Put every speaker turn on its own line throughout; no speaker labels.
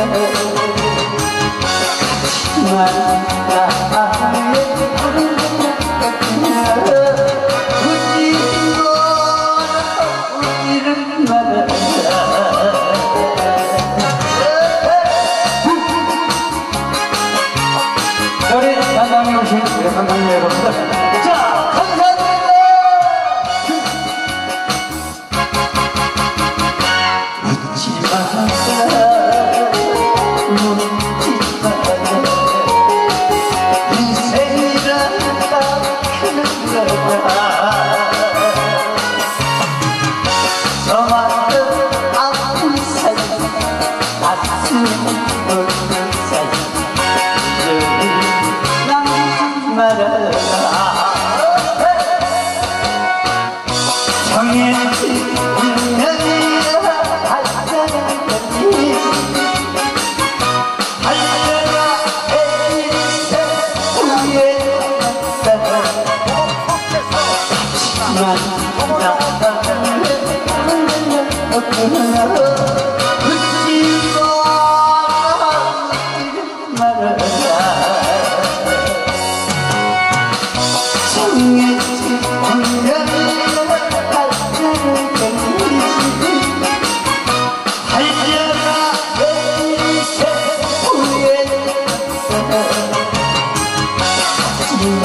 감사합니다.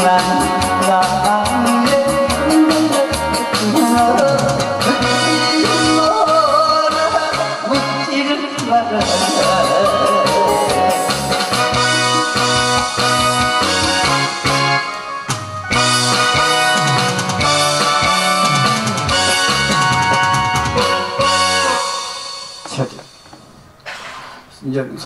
Bye. 저기 이제